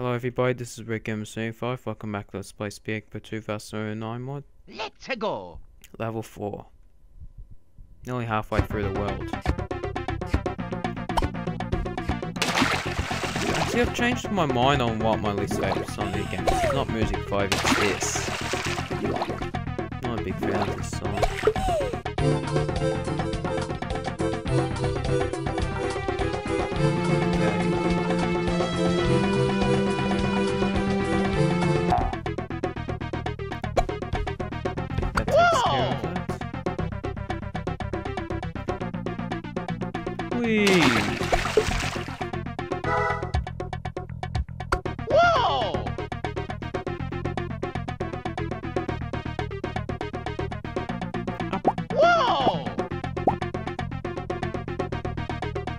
Hello everybody, this is Red Gamer 75. Welcome back to Let's Play Speedy Eggbert 2009 mod, Let's go. level 4. Nearly halfway through the world. See, I've changed my mind on what my least favourite song of the game is. It's not Music 5, it's this. Not a big fan of this song. Whoa! Whoa!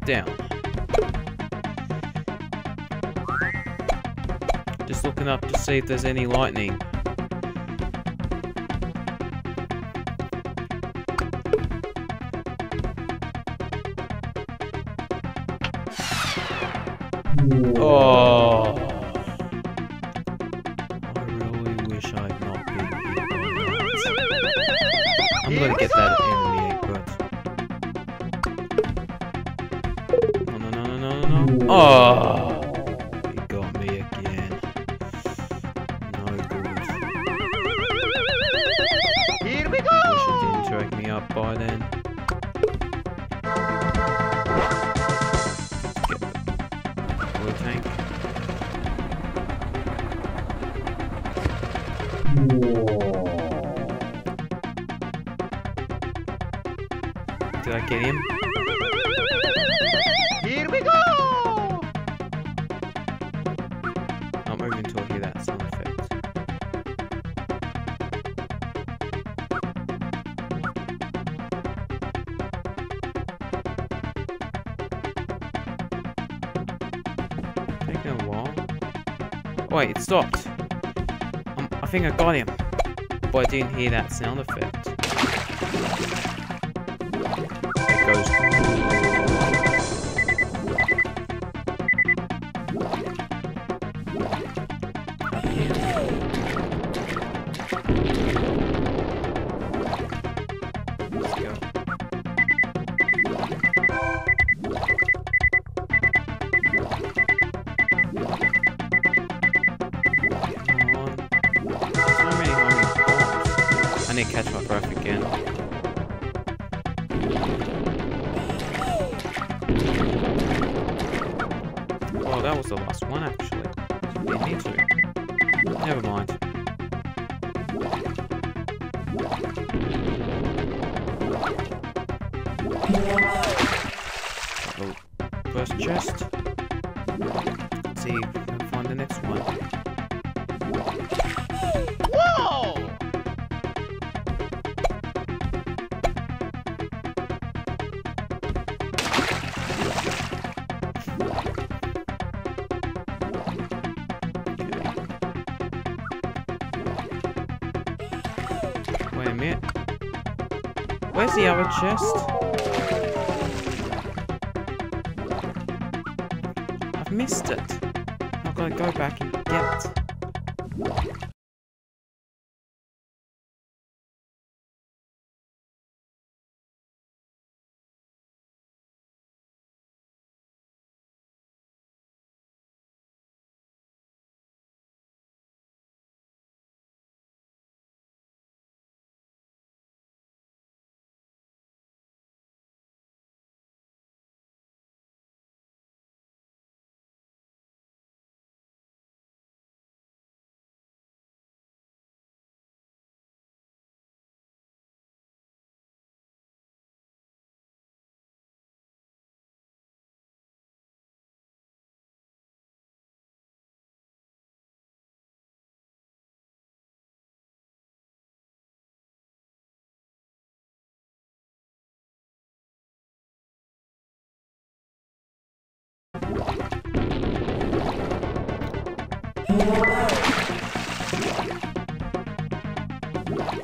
Down. Just looking up to see if there's any lightning. Oh. I really wish I'd not been that. I'm gonna get that enemy egg, but no, no, no, no, no, no. Oh, by got Did I get him? Here we go. Not moving until I hear that sound effect. Taking a while. Oh, wait, it stopped. I think I got him, but I didn't hear that sound effect. It goes. Let's go. I need to catch my breath again. Oh, that was the last one actually. Didn't need. Never mind. First chest. Let's see if we can find the next one. Wait a minute. Where's the other chest? I've missed it. I've got to go back and get it.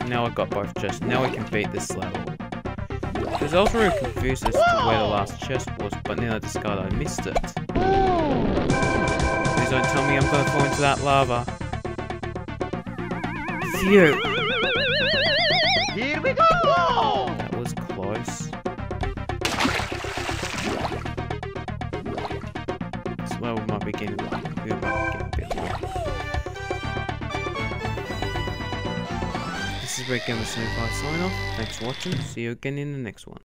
Now I've got both chests. Now we can beat this level. I was really confused as to where the last chest was, but then I discovered I missed it. Please don't tell me I'm gonna fall into that lava. Phew. Might be getting, we might a bit low. This is Red Gamer 75 sign off. Thanks for watching. See you again in the next one.